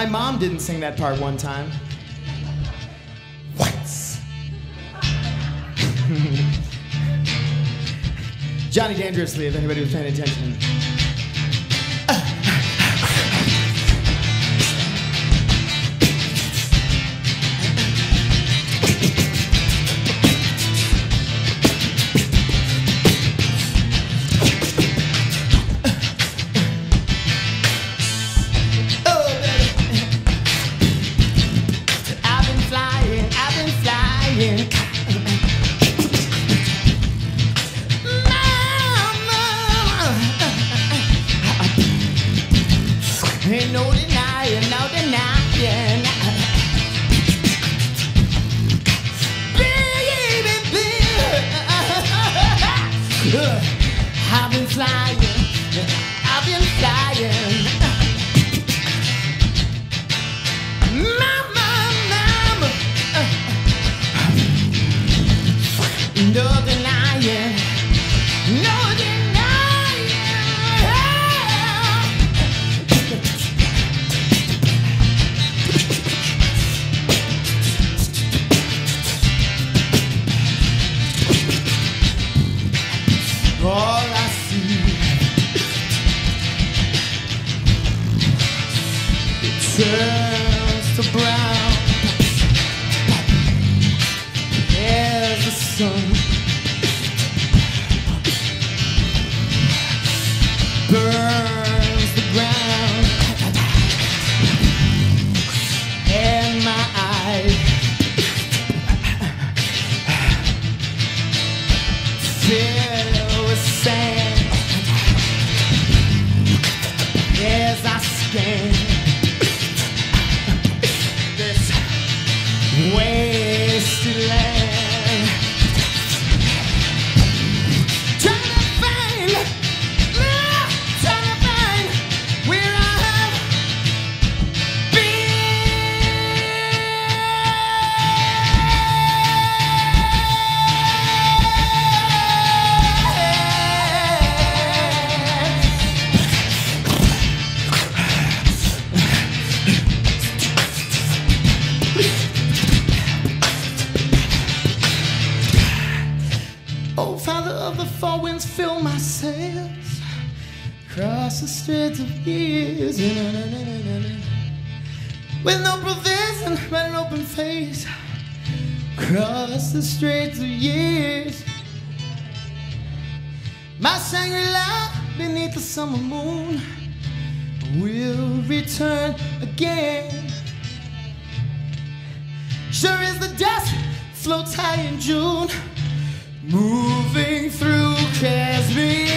My mom didn't sing that part one time. Once. Johnny Dangerously, if anybody was paying attention. I've been flying, I've been flying. Turns to brown. As the sun wasted Oh, Father of the four winds, fill my sails. Cross the straits of years. With no provision but an open face. Cross the straits of years. My Shangri-La beneath the summer moon will return again. Sure as the dust floats high in June, moving through Casby.